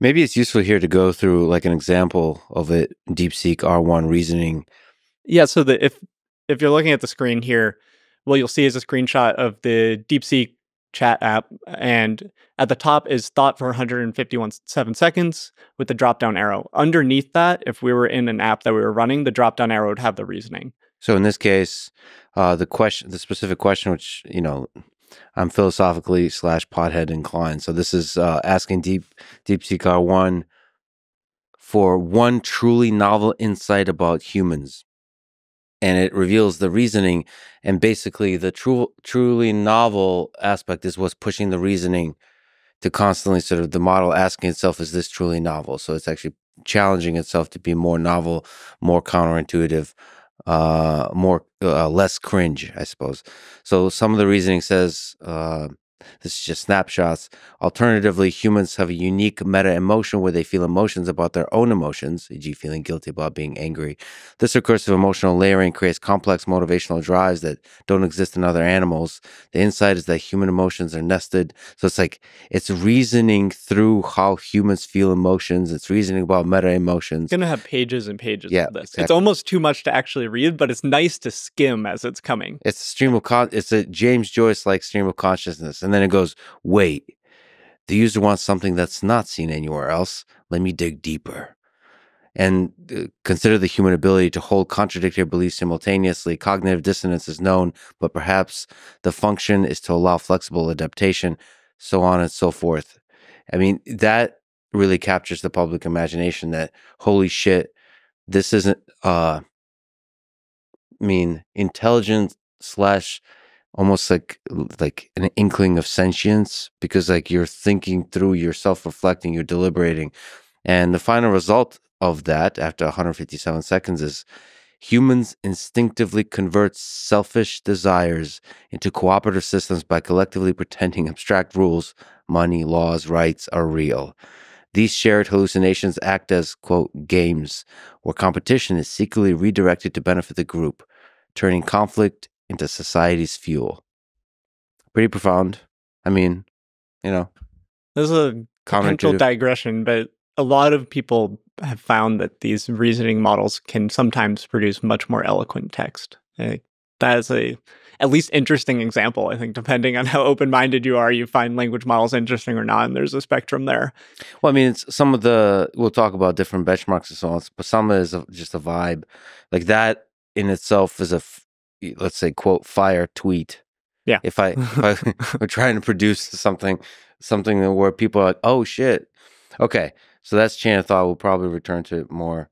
Maybe it's useful here to go through like an example of it, DeepSeek R1 reasoning. Yeah, so the, if if you're looking at the screen here, what you'll see is a screenshot of the DeepSeek chat app, and at the top is thought for 151 seven seconds with the drop down arrow. Underneath that, if we were in an app that we were running, the drop down arrow would have the reasoning. So in this case, uh, the question, the specific question, which you know, I'm philosophically slash pothead inclined. So this is uh, asking Deep DeepSeek R1 for one truly novel insight about humans and it reveals the reasoning and basically the true truly novel aspect is what's pushing the reasoning to constantly sort of the model asking itself is this truly novel so it's actually challenging itself to be more novel more counterintuitive uh more uh, less cringe i suppose. So some of the reasoning says uh this is just snapshots. Alternatively, humans have a unique meta emotion where they feel emotions about their own emotions, e.g., feeling guilty about being angry. This recursive emotional layering creates complex motivational drives that don't exist in other animals. The insight is that human emotions are nested. So it's like it's reasoning through how humans feel emotions. It's reasoning about meta emotions. It's gonna have pages and pages Yeah, of this. exactly. It's almost too much to actually read, but it's nice to skim as it's coming. It's a stream of con. It's a James Joyce like stream of consciousness, and then it goes, "Wait, the user wants something that's not seen anywhere else. Let me dig deeper." And uh, consider the human ability to hold contradictory beliefs simultaneously. Cognitive dissonance is known, but perhaps the function is to allow flexible adaptation, so on and so forth. I mean, that really captures the public imagination that holy shit, this isn't uh I mean, intelligent slash almost like like an inkling of sentience because like you're thinking through, you're self-reflecting, you're deliberating. And the final result of that after 157 seconds is humans instinctively convert selfish desires into cooperative systems by collectively pretending abstract rules, money, laws, rights are real. These shared hallucinations act as, quote, games, where competition is secretly redirected to benefit the group, turning conflict into society's fuel. Pretty profound. I mean, you know, This is a potential digression, but a lot of people have found that these reasoning models can sometimes produce much more eloquent text. That is a at least interesting example. I think depending on how open minded you are, you find language models interesting or not, and there's a spectrum there. Well, I mean, it's some of the, we'll talk about different benchmarks and so on, but some is just a vibe. Like that in itself is a, let's say, quote, fire tweet. Yeah. If I, if I we're trying to produce something, something where people are like, oh shit. Okay. So that's chain of thought. We'll probably return to it more